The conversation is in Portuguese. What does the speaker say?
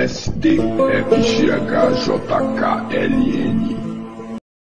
S D F G H J K L N.